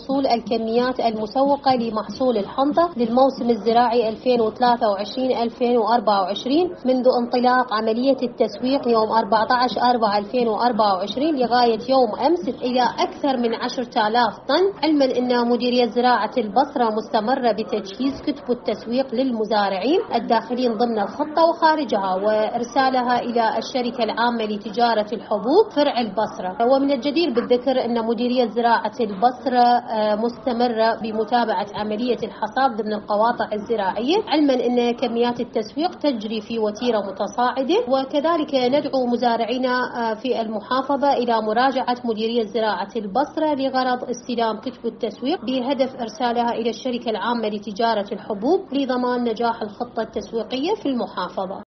وصول الكميات المسوقة لمحصول الحنطة للموسم الزراعي 2023-2024 منذ انطلاق عملية التسويق يوم 14/4/2024 لغاية يوم أمس إلى أكثر من 10,000 طن. علما أن مديرية زراعة البصرة مستمرة بتجهيز كتب التسويق للمزارعين الداخلين ضمن الخطة وخارجها وإرسالها إلى الشركة العامة لتجارة الحبوب فرع البصرة. ومن الجدير بالذكر أن مديرية زراعة البصرة مستمرة بمتابعة عملية الحصاد ضمن القواطع الزراعية. علما أن كميات التسويق تجري في وتيرة متصاعدة وكذلك ندعو مزارعينا آه، في المحافظة إلى مراجعة مديرية زراعة البصرة لغرض استلام كتب التسويق بهدف إرسالها إلى الشركة العامة لتجارة الحبوب لضمان نجاح الخطة التسويقية في المحافظة.